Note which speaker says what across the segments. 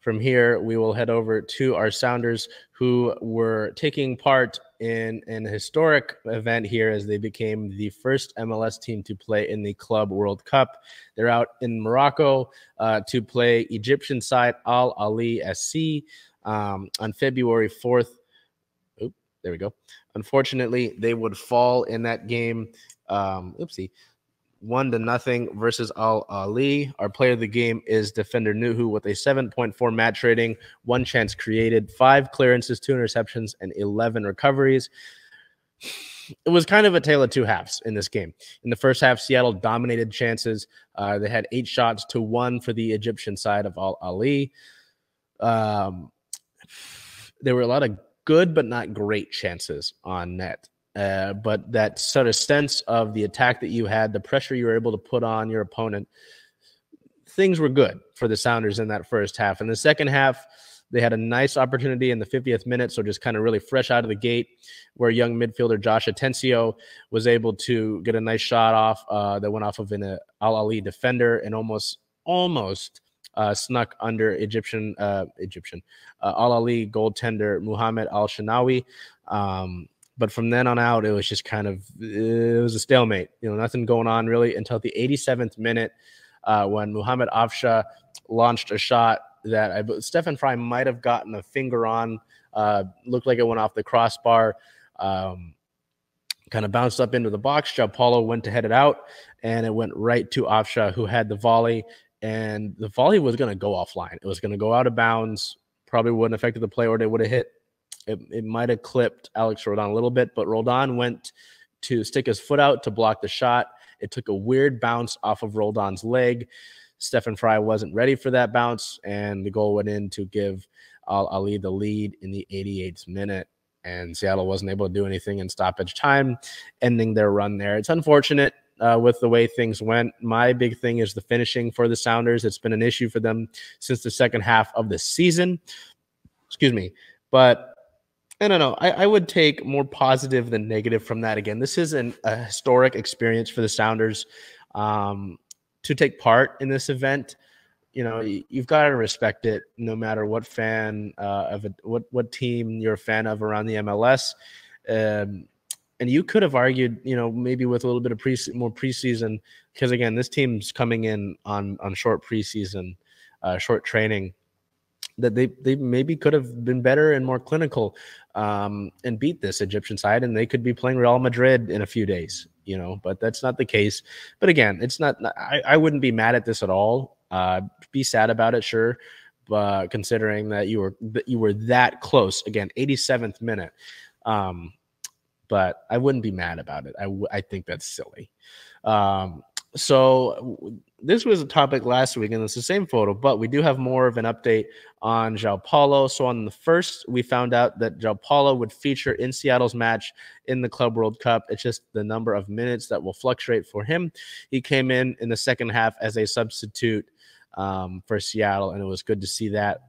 Speaker 1: from here, we will head over to our Sounders who were taking part in an historic event here as they became the first MLS team to play in the Club World Cup. They're out in Morocco uh, to play Egyptian side Al Ahly SC um, on February 4th. Oop, there we go. Unfortunately, they would fall in that game. Um, oopsie one to nothing versus Al Ahly. Our player of the game is defender Nouhou with a 7.4 match rating, one chance created, five clearances, two interceptions, and 11 recoveries. It was kind of a tale of two halves in this game. In the first half, Seattle dominated chances. Uh, they had eight shots to one for the Egyptian side of Al Ahly. Um, there were a lot of good but not great chances on net. Uh, but that sort of sense of the attack that you had, the pressure you were able to put on your opponent, things were good for the Sounders in that first half. In the second half, they had a nice opportunity in the 50th minute, so just kind of really fresh out of the gate, where young midfielder Josh Atencio was able to get a nice shot off uh, that went off of an uh, Al Ahly defender and almost almost uh, snuck under Egyptian uh, Egyptian uh, Al Ahly goaltender Muhammad Al Shanawi. Um, but from then on out, it was just kind of it was a stalemate. You know, nothing going on really until the 87th minute uh, when Muhammad Afsha launched a shot that I, Stefan Frei might have gotten a finger on. Uh, looked like it went off the crossbar. Um, kind of bounced up into the box. Paulo went to head it out, and it went right to Afsha, who had the volley. And the volley was going to go offline. It was going to go out of bounds. Probably wouldn't affected the play, or they would have hit it, it might have clipped Alex Roldan a little bit, but Roldan went to stick his foot out to block the shot. It took a weird bounce off of Roldan's leg. Stefan Frei wasn't ready for that bounce, and the goal went in to give Al Ahly the lead in the 88th minute. And Seattle wasn't able to do anything in stoppage time, ending their run there. It's unfortunate uh, with the way things went. My big thing is the finishing for the Sounders. It's been an issue for them since the second half of the season. Excuse me. But I don't know. I, I, would take more positive than negative from that. Again, this is an, a historic experience for the Sounders um, to take part in this event. You know, you, have got to respect it, no matter what fan uh, of it, what what team you're a fan of around the MLS. Um, and you could have argued, you know, maybe with a little bit of pre more preseason, because again, this team's coming in on on short preseason, uh, short training that they they maybe could have been better and more clinical um, and beat this Egyptian side, and they could be playing Real Madrid in a few days, you know. But that's not the case. But again, it's not. I, I wouldn't be mad at this at all. Uh, be sad about it, sure, but considering that you were that you were that close again, 87th minute. Um, but I wouldn't be mad about it. I, w- I think that's silly. Um, so this was a topic last week, and it's the same photo, but we do have more of an update on João Paulo. So on the first, we found out that João Paulo would feature in Seattle's match in the Club World Cup. It's just the number of minutes that will fluctuate for him. He came in in the second half as a substitute um, for Seattle, and it was good to see that.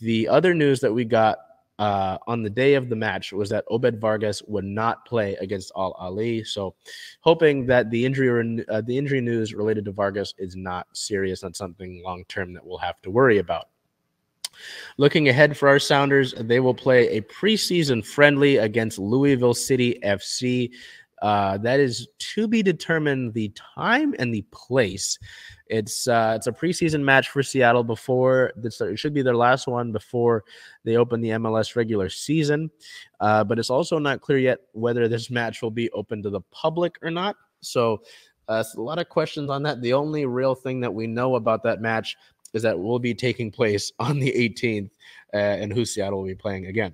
Speaker 1: The other news that we got uh, on the day of the match was that Obed Vargas would not play against Al Ahly. So, hoping that the injury uh, the injury news related to Vargas is not serious, not something long term that we'll have to worry about. Looking ahead for our Sounders, they will play a preseason friendly against Louisville City FC. Uh, that is to be determined the time and the place. It's uh, it's a preseason match for Seattle before this. It should be their last one before they open the MLS regular season. Uh, but it's also not clear yet whether this match will be open to the public or not. So uh, a lot of questions on that. The only real thing that we know about that match is that will be taking place on the 18th, uh, and who Seattle will be playing against.